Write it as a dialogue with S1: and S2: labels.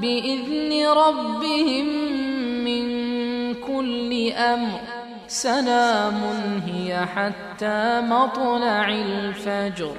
S1: بإذن ربهم من كل أمر. سلام هي حتى مطلع الفجر.